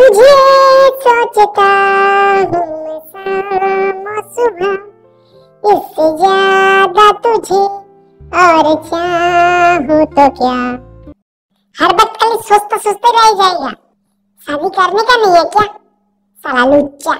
तुझे सोचता हूँ सुबह इससे ज़्यादा तुझे और चाहूँ तो क्या? हर वक्त कल सोचते सोचते रह जाएगा। शादी करने का नहीं है क्या? साला लुच्चा।